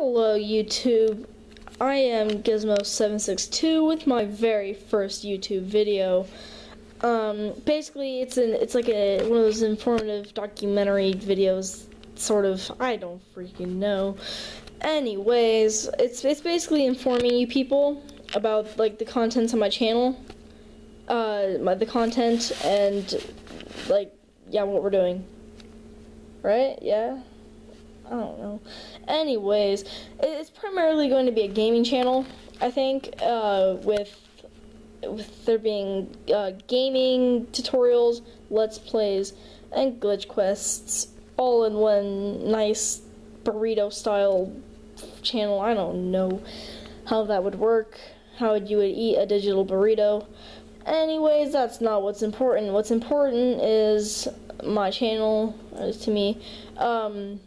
Hello YouTube, I am Gizmo762 with my very first YouTube video. Um, basically, it's an it's like a one of those informative documentary videos, sort of. I don't freaking know. Anyways, it's it's basically informing you people about like the contents of my channel, uh, my, the content and like yeah, what we're doing. Right? Yeah. I don't know. Anyways, it's primarily going to be a gaming channel, I think, uh, with with there being uh, gaming tutorials, let's plays, and glitch quests all in one nice burrito style channel. I don't know how that would work, how you would eat a digital burrito. Anyways, that's not what's important. What's important is my channel, to me. Um,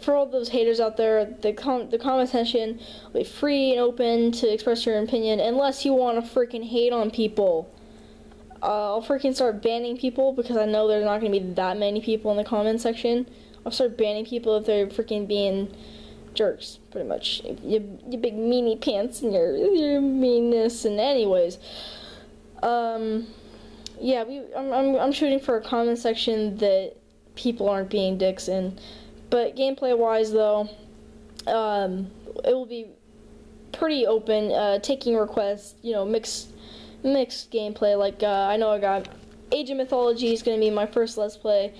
for all those haters out there, the com the comment section will be free and open to express your opinion, unless you want to freaking hate on people. Uh, I'll freaking start banning people because I know there's not going to be that many people in the comment section. I'll start banning people if they're freaking being jerks, pretty much. You, you big meanie pants and your your meanness. And anyways, um, yeah, we I'm, I'm I'm shooting for a comment section that people aren't being dicks in. But gameplay wise, though, um, it will be pretty open, uh, taking requests, you know, mixed mixed gameplay. Like uh, I know I got Age of Mythology is going to be my first Let's Play.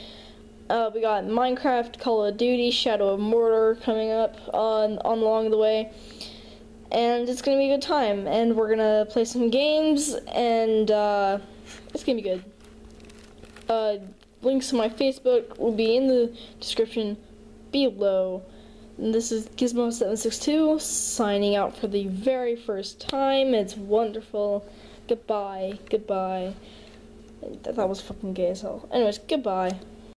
Uh, we got Minecraft, Call of Duty, Shadow of Mordor coming up on, on along the way. And it's going to be a good time. And we're going to play some games, and uh, it's going to be good. Uh, links to my Facebook will be in the description below. And this is Gizmo762 signing out for the very first time. It's wonderful. Goodbye. Goodbye. That was fucking gay as hell. Anyways, goodbye.